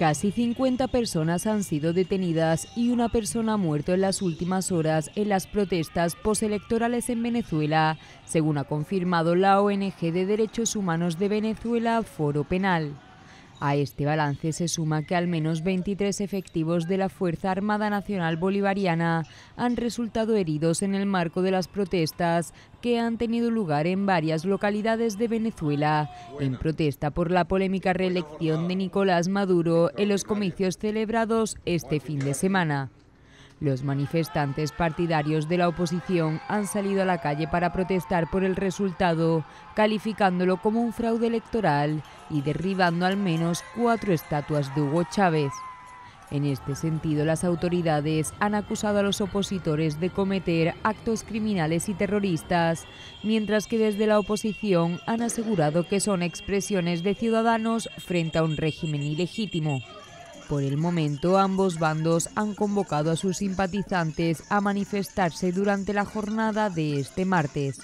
Casi 50 personas han sido detenidas y una persona ha muerto en las últimas horas en las protestas postelectorales en Venezuela, según ha confirmado la ONG de Derechos Humanos de Venezuela, Foro Penal. A este balance se suma que al menos 23 efectivos de la Fuerza Armada Nacional Bolivariana han resultado heridos en el marco de las protestas que han tenido lugar en varias localidades de Venezuela, en protesta por la polémica reelección de Nicolás Maduro en los comicios celebrados este fin de semana. Los manifestantes partidarios de la oposición han salido a la calle para protestar por el resultado, calificándolo como un fraude electoral y derribando al menos cuatro estatuas de Hugo Chávez. En este sentido, las autoridades han acusado a los opositores de cometer actos criminales y terroristas, mientras que desde la oposición han asegurado que son expresiones de ciudadanos frente a un régimen ilegítimo. Por el momento, ambos bandos han convocado a sus simpatizantes a manifestarse durante la jornada de este martes.